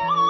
Bye.